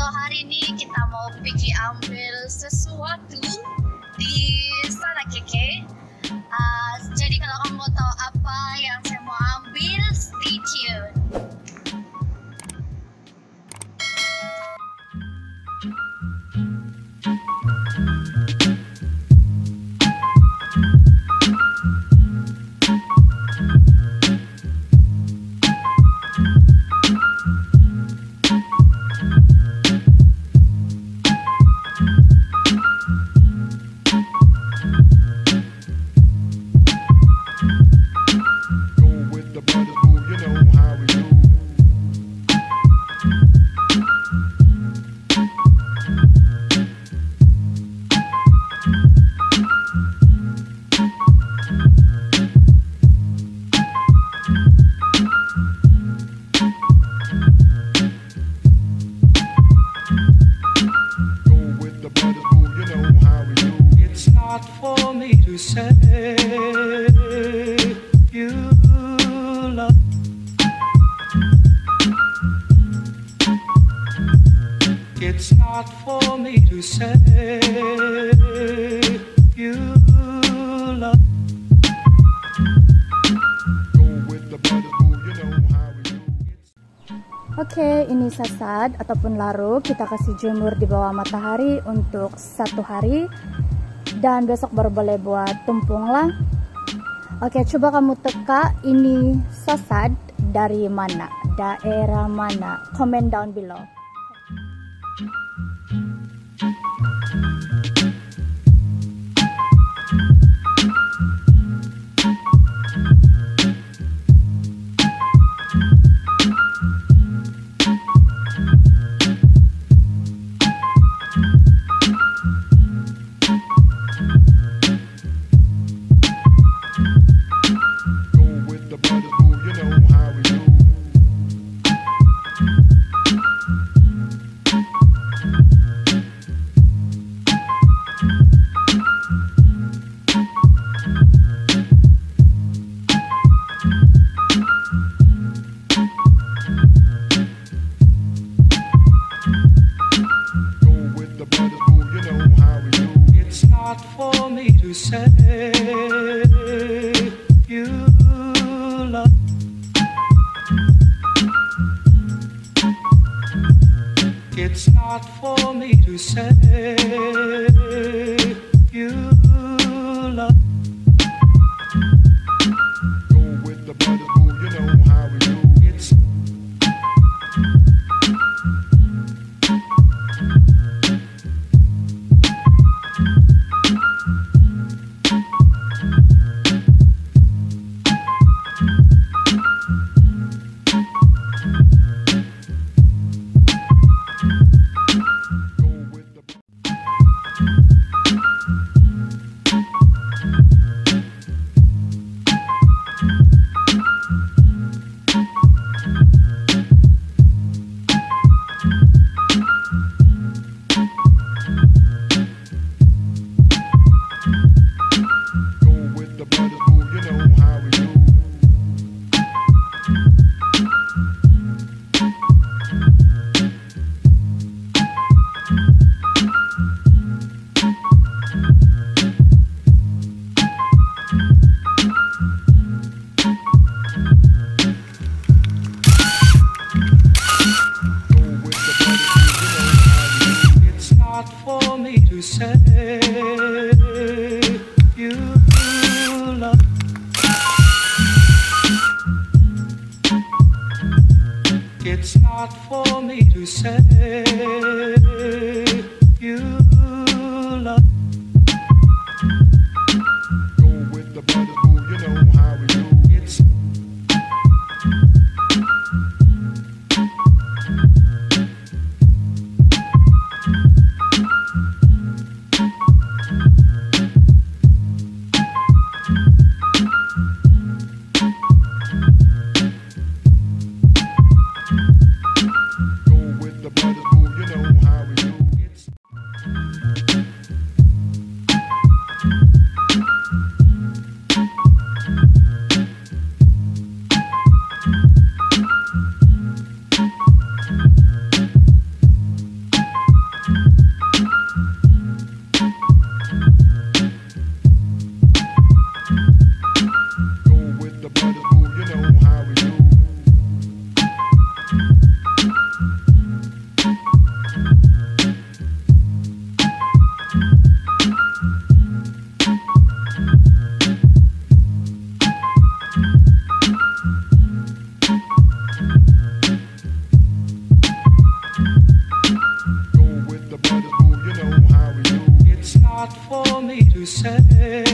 So hari ini kita mau pergi ambil sesuatu di sana keke. Uh, jadi kalau kamu mau tahu apa yang saya mau ambil, stay tune. For me to say you love. It's not for me to say you love. Go with the brothers, boo, you know how we do. Oke, ini sasad ataupun laruk kita kasih jemur di bawah matahari untuk satu hari dan besok baru boleh buat tumpung lah. Oke, coba kamu teka ini sasad dari mana, daerah mana? Comment down below. To say you love. It's not for me to say you It's not for me to say say